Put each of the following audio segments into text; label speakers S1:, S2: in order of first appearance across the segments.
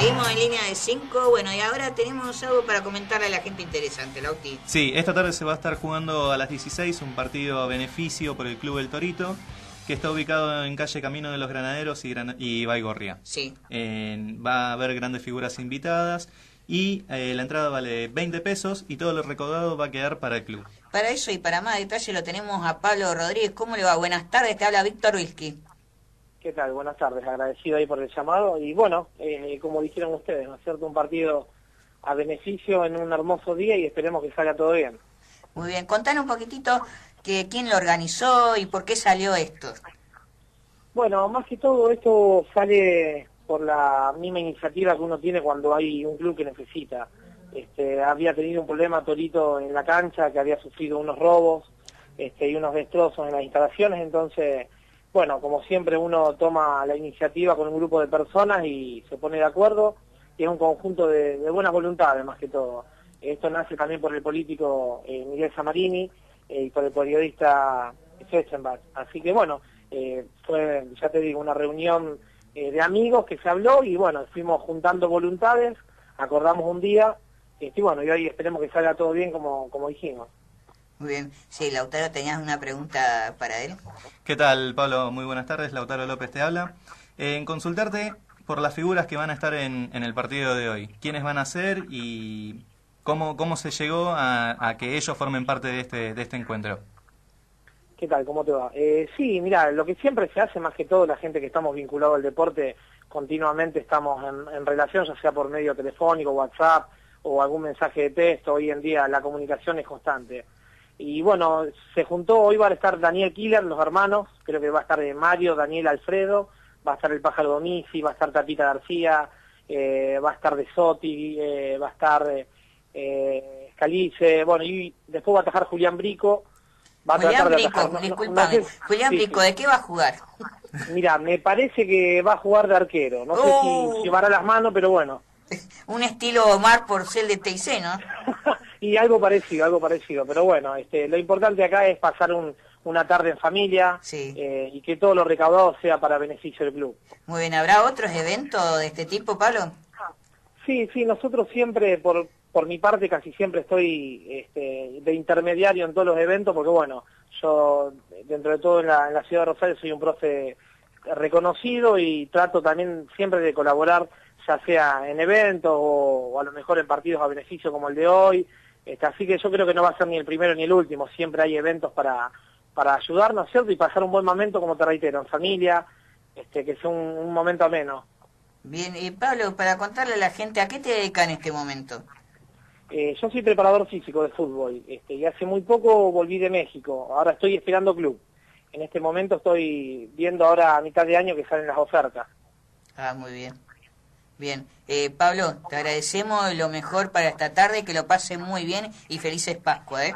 S1: Seguimos en línea de 5. Bueno, y ahora tenemos algo para comentarle a la gente interesante, Lauti.
S2: Sí, esta tarde se va a estar jugando a las 16 un partido a beneficio por el Club del Torito, que está ubicado en calle Camino de los Granaderos y, Gran y Baigorria.
S1: Sí.
S2: Eh, va a haber grandes figuras invitadas y eh, la entrada vale 20 pesos y todo lo recaudado va a quedar para el club.
S1: Para eso y para más detalle lo tenemos a Pablo Rodríguez. ¿Cómo le va? Buenas tardes, te habla Víctor Wilski.
S3: ¿Qué tal? Buenas tardes, agradecido ahí por el llamado. Y bueno, eh, como dijeron ustedes, ¿no es cierto? Un partido a beneficio en un hermoso día y esperemos que salga todo bien.
S1: Muy bien, contanos un poquitito que quién lo organizó y por qué salió esto.
S3: Bueno, más que todo esto sale por la misma iniciativa que uno tiene cuando hay un club que necesita. Este, había tenido un problema Torito en la cancha, que había sufrido unos robos este, y unos destrozos en las instalaciones, entonces bueno, como siempre uno toma la iniciativa con un grupo de personas y se pone de acuerdo, y es un conjunto de, buenas voluntades más que todo. Esto nace también por el político eh, Miguel Samarini eh, y por el periodista Fechenbach. Así que bueno, eh, fue, ya te digo, una reunión de amigos que se habló y bueno, fuimos juntando voluntades, acordamos un día, y bueno, y hoy esperemos que salga todo bien como, como dijimos.
S1: Muy bien. Sí, Lautaro, tenías una pregunta para él.
S2: ¿Qué tal, Pablo? Muy buenas tardes. Lautaro López te habla. en consultarte por las figuras que van a estar en, el partido de hoy. ¿Quiénes van a ser y cómo, cómo se llegó a, que ellos formen parte de este, de este encuentro?
S3: ¿Qué tal? ¿Cómo te va? Eh, sí, mira, lo que siempre se hace, más que todo la gente que estamos vinculados al deporte, continuamente estamos en, en relación, ya sea por medio telefónico, WhatsApp o algún mensaje de texto. Hoy en día la comunicación es constante. Y bueno, se juntó, hoy va a estar Daniel Killer, los hermanos, creo que va a estar Mario, Daniel Alfredo, va a estar el Pájaro Donisi, va a estar Tatita García, eh, va a estar De Sotti, eh, va a estar eh, Scalice, bueno, y después va a atajar Julián Brico.
S1: Va a Julián Brico, disculpame. Julián Brico, ¿de qué va a jugar?
S3: Mira, me parece que va a jugar de arquero, no sé si oh. llevará las manos, pero bueno.
S1: Un estilo Omar Porcel de TIC, ¿no?
S3: Y algo parecido, algo parecido. Pero bueno, este, lo importante acá es pasar una tarde en familia eh, y que todo lo recaudado sea para beneficio del club.
S1: Muy bien, ¿habrá otros eventos de este tipo, Pablo?
S3: Sí, sí, nosotros siempre, por, por mi parte, casi siempre estoy este, de intermediario en todos los eventos, porque bueno, yo dentro de todo en la, en la ciudad de Rosario soy un profe reconocido y trato también siempre de colaborar, ya sea en eventos o, o a lo mejor en partidos a beneficio como el de hoy, este, así que yo creo que no va a ser ni el primero ni el último, siempre hay eventos para, para ayudarnos, ¿cierto? Y pasar un buen momento, como te reitero, en familia, este, que sea un, momento ameno.
S1: Bien, y Pablo, para contarle a la gente, ¿a qué te dedicas en este momento?
S3: Eh, yo soy preparador físico de fútbol este, y hace muy poco volví de México, ahora estoy esperando club. En este momento estoy viendo ahora a mitad de año que salen las ofertas.
S1: Ah, muy bien. Bien, eh, Pablo, te agradecemos lo mejor para esta tarde, que lo pase muy bien y felices Pascua, ¿eh?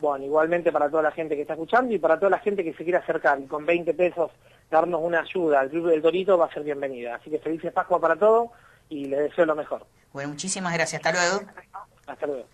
S3: Bueno, igualmente para toda la gente que está escuchando y para toda la gente que se quiera acercar y con 20 pesos darnos una ayuda al Club del Torito va a ser bienvenida. Así que felices Pascua para todos y les deseo lo mejor.
S1: Bueno, muchísimas gracias. Hasta luego.
S3: Hasta luego.